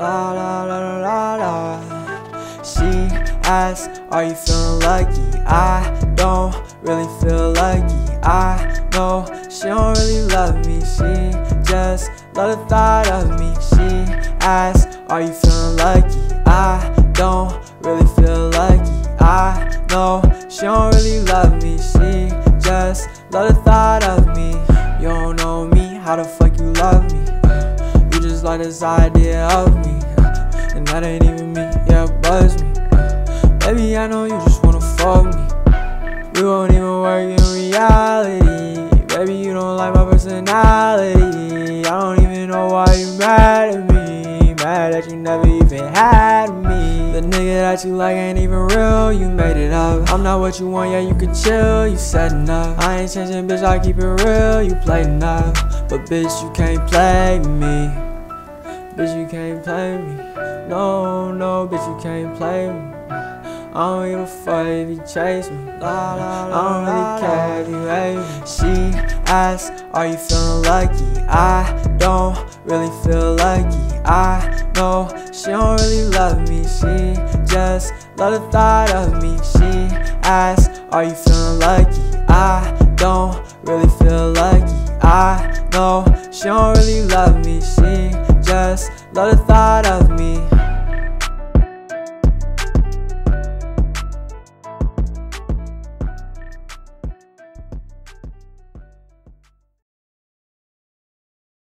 La la la la la. She asks, Are you feeling lucky? I don't really feel lucky. I know she don't really love me. She just love the thought of me. She asks, Are you feeling lucky? I don't really feel lucky. I know she don't really love me. She just love the thought of me. You don't know me, how the fuck you love me? Just like this idea of me, and that ain't even me. Yeah, buzz me. Baby, I know you just wanna fuck me. You won't even work in reality. Baby, you don't like my personality. I don't even know why you mad at me. Mad that you never even had me. The nigga that you like ain't even real, you made it up. I'm not what you want, yeah, you can chill, you setting up. I ain't changing, bitch, I keep it real, you play enough. But bitch, you can't play me. Bitch, you can't play me. No, no, bitch, you can't play me. I don't give a fuck if you chase me. I don't really care if you hate me. She asks, Are you feeling lucky? I don't really feel lucky. I know she don't really love me. She just love the thought of me. She asks, Are you feeling lucky? I don't really feel lucky. I know she don't really love me. She just love the thought of me.